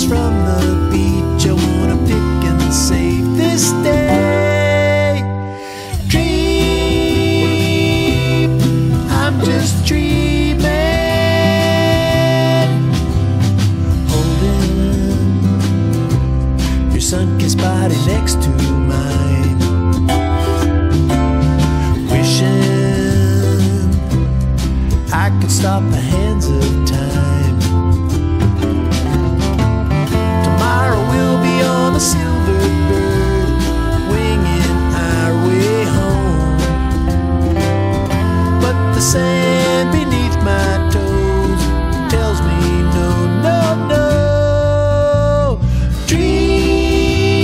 from the beach. I wanna pick and save this day. Dream, I'm just dreaming. Holding your sun-kissed body next to mine. Wishing I could stop the hands of time. No. No, no. Dream,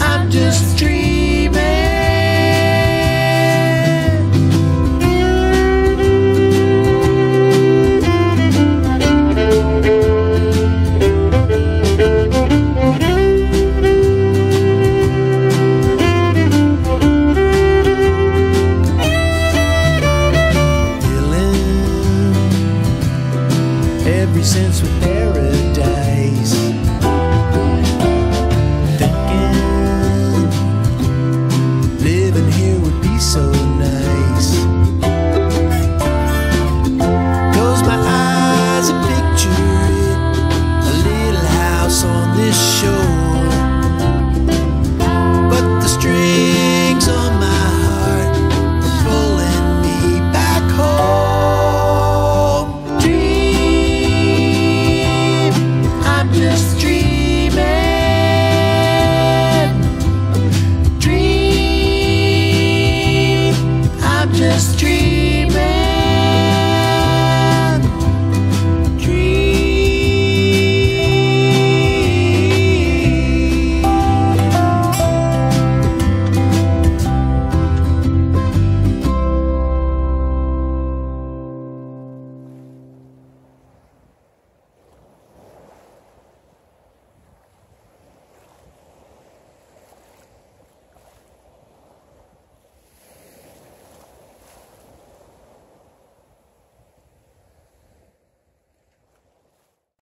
I'm just dream, I'm just dreaming. Feeling just